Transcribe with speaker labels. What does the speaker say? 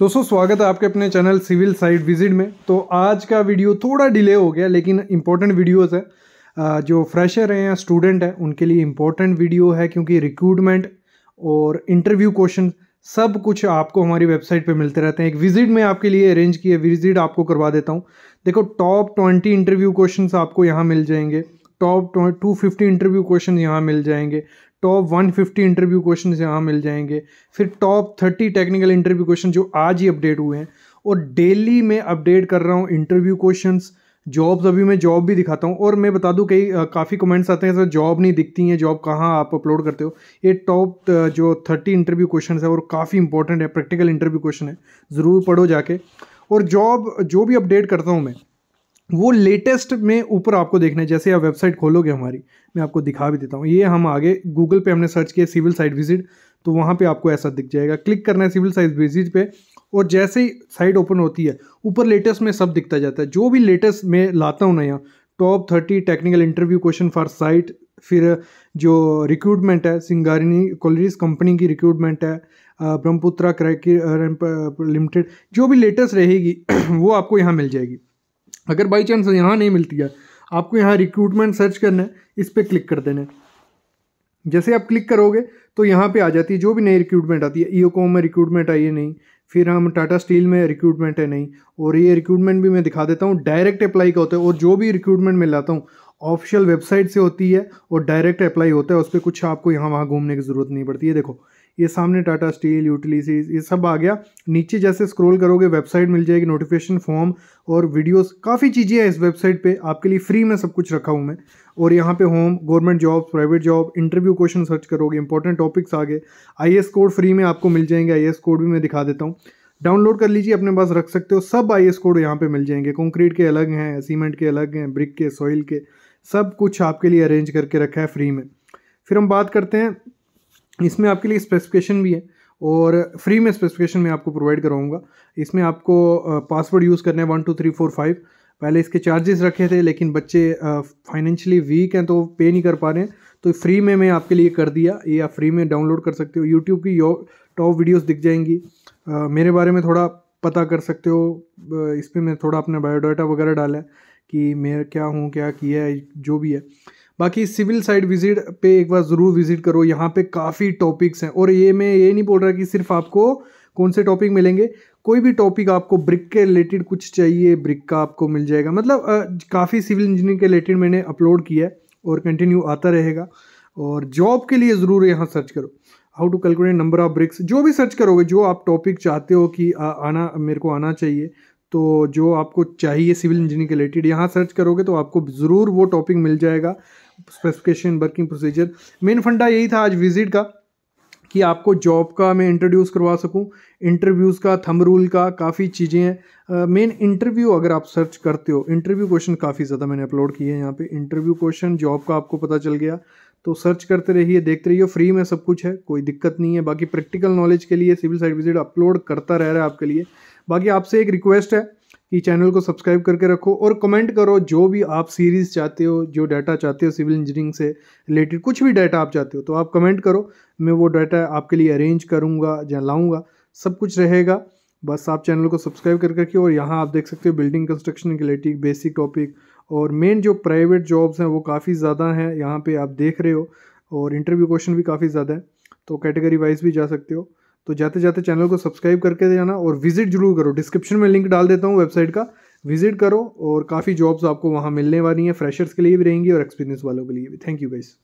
Speaker 1: दोस्तों, स्वागत है आपके अपने चैनल सिविल साइट विज़िट में। तो आज का वीडियो थोड़ा डिले हो गया, लेकिन इंपॉर्टेंट वीडियोस है। जो फ्रेशर हैं या स्टूडेंट हैं, उनके लिए इंपॉर्टेंट वीडियो है, क्योंकि रिक्रूटमेंट और इंटरव्यू क्वेश्चन सब कुछ आपको हमारी वेबसाइट पे मिलते रहते हैं। एक विज़िट में आपके लिए अरेंज किए विज़िट आपको करवा देता हूँ। देखो टॉप ट्वेंटी इंटरव्यू क्वेश्चन आपको यहाँ मिल जाएँगे। Top two fifty interview question यहाँ मिल जाएँगे। टॉप 150 इंटरव्यू क्वेश्चन यहाँ मिल जाएँगे। फिर टॉप 30 टेक्निकल इंटरव्यू क्वेश्चन जो आज ही अपडेट हुए हैं। और डेली मैं अपडेट कर रहा हूँ इंटरव्यू क्वेश्चंस जॉब्स अभी मैं जॉब भी दिखाता हूँ। और मैं बता दूँ कई काफ़ी कमेंट्स आते हैं सर जॉब नहीं दिखती हैं जॉब कहाँ आप अपलोड करते हो। ये टॉप जो थर्टी इंटरव्यू क्वेश्चन है और काफ़ी इंपॉर्टेंट है प्रैक्टिकल इंटरव्यू क्वेश्चन है। ज़रूर पढ़ो जाके। और जॉब जो भी अपडेट करता हूँ मैं वो लेटेस्ट में ऊपर आपको देखना है, जैसे आप वेबसाइट खोलोगे हमारी, मैं आपको दिखा भी देता हूँ। ये हम आगे गूगल पे हमने सर्च किया सिविल साइट विज़िट तो वहाँ पे आपको ऐसा दिख जाएगा। क्लिक करना है सिविल साइट विज़िट पे, और जैसे ही साइट ओपन होती है, ऊपर लेटेस्ट में सब दिखता जाता है। जो भी लेटेस्ट मैं लाता हूँ ना यहाँ top thirty technical interview question for site फिर जो रिक्रूटमेंट है, सिंगारिनी कॉलेज कंपनी की रिक्रूटमेंट है ब्रह्मपुत्रा क्रैकी लिमिटेड जो भी लेटेस्ट रहेगी, वो आपको यहाँ मिल जाएगी। अगर बाई चांस यहाँ नहीं मिलती है, आपको यहाँ रिक्रूटमेंट सर्च करना है, इस पर क्लिक कर देना है। जैसे आप क्लिक करोगे तो यहाँ पे आ जाती है, जो भी नई रिक्रूटमेंट आती है ई कॉम में रिक्रूटमेंट आई है नहीं, फिर हम टाटा स्टील में रिक्रूटमेंट है नहीं, और ये रिक्रूटमेंट भी मैं दिखा देता हूँ डायरेक्ट अप्लाई का होता है, और जो भी रिक्रूटमेंट मैं लाता हूँ ऑफिशियल वेबसाइट से होती है और डायरेक्ट अप्लाई होता है, उस पर कुछ आपको यहाँ वहाँ घूमने की ज़रूरत नहीं पड़ती। है देखो, ये सामने टाटा स्टील यूटिलिटीज ये सब आ गया। नीचे जैसे स्क्रॉल करोगे वेबसाइट मिल जाएगी नोटिफिकेशन फॉर्म और वीडियोस काफ़ी चीज़ें हैं इस वेबसाइट पे। आपके लिए फ्री में सब कुछ रखा हूँ मैं। और यहाँ पे home government job private job interview question search करोगे इंपॉर्टेंट टॉपिक्स आगे। आई कोड फ्री में आपको मिल जाएँगे। आईएएस कोड भी मैं दिखा देता हूँ। डाउनलोड कर लीजिए, अपने पास रख सकते हो। सब आई एस कोड यहाँ पे मिल जाएँगे। कंक्रीट के अलग हैं, सीमेंट के अलग हैं, ब्रिक के, सॉइल के, सब कुछ आपके लिए अरेंज करके रखा है फ्री में। फिर हम बात करते हैं, इसमें आपके लिए स्पेसिफिकेशन भी है और फ्री में स्पेसिफिकेशन मैं आपको प्रोवाइड कराऊँगा। इसमें आपको पासवर्ड यूज़ करना है one two three four five पहले इसके चार्जेस रखे थे, लेकिन बच्चे फाइनेंशियली वीक हैं तो पे नहीं कर पा रहे हैं। तो फ्री में मैं आपके लिए कर दिया। ये आप फ्री में डाउनलोड कर सकते हो। यूट्यूब की टॉप वीडियोस दिख जाएँगी। मेरे बारे में थोड़ा पता कर सकते हो। इस पर मैं थोड़ा अपना बायोडाटा वगैरह डाला है कि मैं क्या हूँ, क्या किया है, जो भी है। बाकी सिविल साइड विज़िट पे एक बार ज़रूर विज़िट करो। यहाँ पे काफ़ी टॉपिक्स हैं और ये मैं ये नहीं बोल रहा कि सिर्फ़ आपको कौन से टॉपिक मिलेंगे। कोई भी टॉपिक आपको ब्रिक के रिलेटेड कुछ चाहिए ब्रिक का आपको मिल जाएगा। मतलब काफ़ी सिविल इंजीनियरिंग के रिलेटेड मैंने अपलोड किया है और कंटिन्यू आता रहेगा। और जॉब के लिए ज़रूर यहाँ सर्च करो। How to calculate number of bricks जो भी सर्च करोगे जो आप टॉपिक चाहते हो कि आ, आना मेरे को आना चाहिए तो जो आपको चाहिए सिविल इंजीनियरिंग के रिलेटेड यहाँ सर्च करोगे तो आपको ज़रूर वो टॉपिक मिल जाएगा स्पेसिफिकेशन वर्किंग प्रोसीजर मेन फंडा यही था आज विज़िट का कि आपको जॉब का मैं इंट्रोड्यूस करवा सकूँ इंटरव्यूज़ का थम रूल का काफ़ी चीज़ें हैं। मेन इंटरव्यू अगर आप सर्च करते हो इंटरव्यू क्वेश्चन काफ़ी ज़्यादा मैंने अपलोड किए हैं यहाँ पे। इंटरव्यू क्वेश्चन जॉब का आपको पता चल गया। तो सर्च करते रहिए, देखते रहिए फ्री में सब कुछ है, कोई दिक्कत नहीं है। बाकी प्रैक्टिकल नॉलेज के लिए सिविल साइट विज़िट अपलोड करता रह रहा है आपके लिए। बाकी आपसे एक रिक्वेस्ट है कि चैनल को सब्सक्राइब करके रखो और कमेंट करो जो भी आप सीरीज़ चाहते हो, जो डाटा चाहते हो सिविल इंजीनियरिंग से रिलेटेड कुछ भी डाटा आप चाहते हो तो आप कमेंट करो, मैं वो डाटा आपके लिए अरेंज करूँगा, या लाऊँगा, सब कुछ रहेगा। बस आप चैनल को सब्सक्राइब करके रखिए और यहाँ आप देख सकते हो बिल्डिंग कंस्ट्रक्शन के रिलेटेड बेसिक टॉपिक और मेन जो प्राइवेट जॉब्स हैं वो काफ़ी ज़्यादा हैं, यहाँ पे आप देख रहे हो और इंटरव्यू क्वेश्चन भी काफ़ी ज़्यादा है तो कैटेगरी वाइज भी जा सकते हो। तो जाते जाते चैनल को सब्सक्राइब करके जाना और विज़िट ज़रूर करो। डिस्क्रिप्शन में लिंक डाल देता हूँ वेबसाइट का। विज़िट करो और काफ़ी जॉब्स आपको वहाँ मिलने वाली हैं फ्रेशर्स के लिए भी रहेंगी और एक्सपीरियंस वालों के लिए भी। Thank you guys